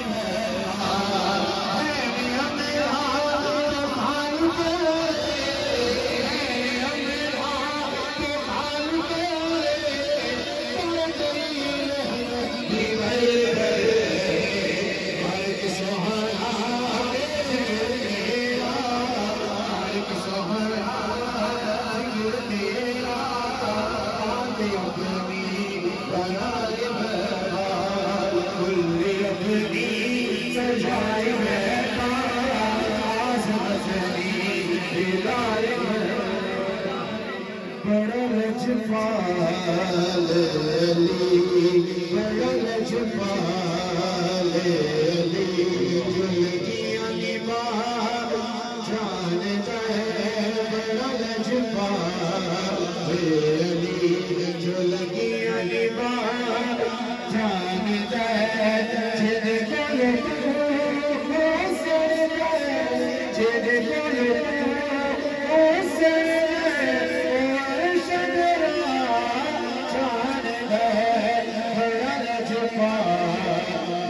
Thank you. لڳي